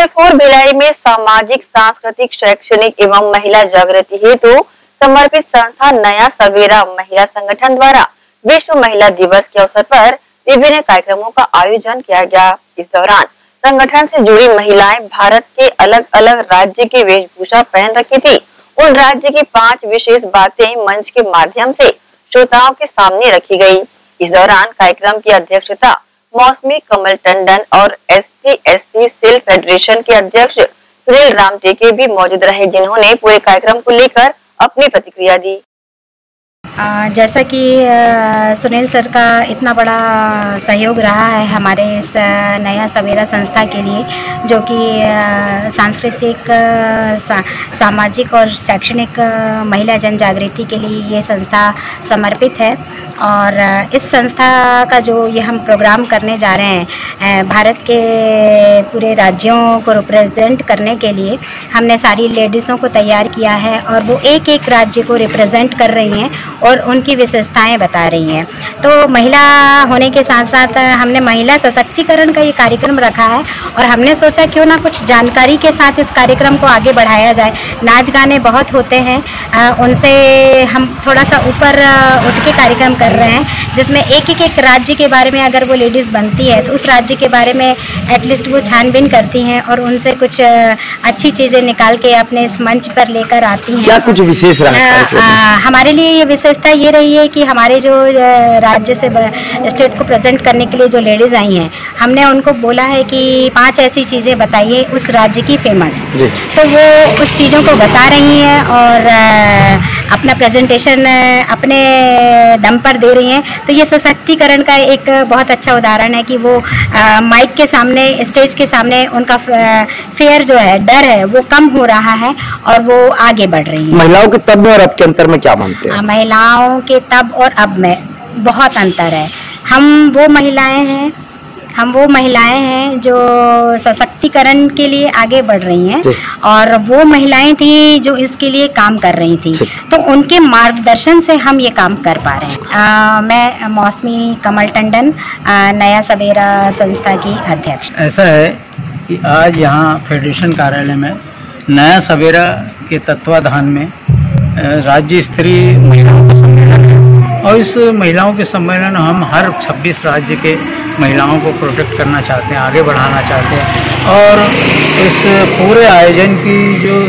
जबलपुर भिलाई में सामाजिक, सांस्कृतिक, शैक्षणिक एवं महिला जागृति हेतु समर्पित संस्था नया सवेरा महिला संगठन द्वारा विश्व महिला दिवस के अवसर पर विभिन्न कार्यक्रमों का आयोजन किया गया। इस दौरान संगठन से जुड़ी महिलाएँ भारत के अलग अलग राज्य की वेशभूषा पहन रखी थी। उन राज्य की पाँच विशेष बातें मंच के माध्यम से श्रोताओं के सामने रखी गई। इस दौरान कार्यक्रम की अध्यक्षता मौसमी कमल टंडन और S T S C SAIL federation के अध्यक्ष सुनील राम टेके भी मौजूद रहे जिन्होंने पूरे कार्यक्रम को लेकर अपनी प्रतिक्रिया दी। जैसा कि सुनील सर का इतना बड़ा सहयोग रहा है हमारे इस नया सवेरा संस्था के लिए जो कि सांस्कृतिक सा, सामाजिक और शैक्षणिक महिला जन जागृति के लिए ये संस्था समर्पित है। और इस संस्था का जो ये हम प्रोग्राम करने जा रहे हैं भारत के पूरे राज्यों को रिप्रेजेंट करने के लिए हमने सारी लेडीज़ों को तैयार किया है और वो एक एक राज्य को रिप्रेजेंट कर रही हैं और उनकी विशेषताएँ बता रही हैं। तो महिला होने के साथ साथ हमने महिला सशक्तिकरण का ये कार्यक्रम रखा है और हमने सोचा क्यों ना कुछ जानकारी के साथ इस कार्यक्रम को आगे बढ़ाया जाए। नाच गाने बहुत होते हैं। उनसे हम थोड़ा सा ऊपर उठ के कार्यक्रम कर रहे हैं जिसमें एक एक एक राज्य के बारे में अगर वो लेडीज़ बनती है तो उस राज्य के बारे में एटलीस्ट वो छानबीन करती हैं और उनसे कुछ अच्छी चीज़ें निकाल के अपने इस मंच पर लेकर आती हैं। क्या कुछ विशेष रहा हमारे लिए ये विशेषता ये रही है कि हमारे जो राज्य से स्टेट को प्रेजेंट करने के लिए जो लेडीज़ आई हैं हमने उनको बोला है कि पाँच ऐसी चीज़ें बताइए उस राज्य की फ़ेमस तो वो उस चीज़ों को बता रही हैं और अपना प्रेजेंटेशन अपने दम पर दे रही हैं। तो ये सशक्तिकरण का एक बहुत अच्छा उदाहरण है कि वो माइक के सामने स्टेज के सामने उनका फेयर जो है डर है वो कम हो रहा है और वो आगे बढ़ रही है। महिलाओं के तब में और अब के अंतर में क्या मानते हैं? महिलाओं के तब और अब में। बहुत अंतर है। हम वो महिलाएँ हैं हम वो महिलाएँ हैं जो सशक्तिकरण के लिए आगे बढ़ रही हैं और वो महिलाएँ थी जो इसके लिए काम कर रही थी। तो उनके मार्गदर्शन से हम ये काम कर पा रहे हैं। आ, मैं मौसमी कमल टंडन नया सवेरा संस्था की अध्यक्ष। ऐसा है कि आज यहाँ फेडरेशन कार्यालय में नया सवेरा के तत्वाधान में राज्य स्तरीय महिलाओं का और इस महिलाओं के सम्मेलन हम हर 26 राज्य के महिलाओं को प्रोटेक्ट करना चाहते हैं आगे बढ़ाना चाहते हैं। और इस पूरे आयोजन की जो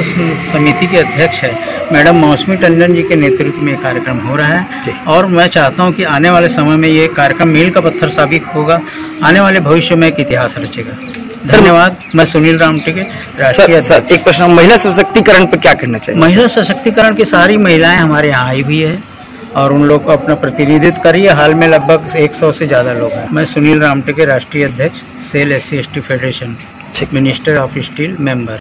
समिति के अध्यक्ष है मैडम मौसमी टंडन जी के नेतृत्व में कार्यक्रम हो रहा है। और मैं चाहता हूँ कि आने वाले समय में ये कार्यक्रम मील का पत्थर साबित होगा आने वाले भविष्य में एक इतिहास रचेगा। धन्यवाद। मैं सुनील राम टिके राष्ट्रीय सर, एक प्रश्न महिला सशक्तिकरण पर क्या कहना चाहिए? महिला सशक्तिकरण की सारी महिलाएँ हमारे यहाँ आई हुई है। और उन लोग को अपना प्रतिनिधित्व करिए। हाल में लगभग 100 से ज़्यादा लोग हैं। मैं सुनील रामटे के राष्ट्रीय अध्यक्ष, SAIL S C federation, minister of steel member.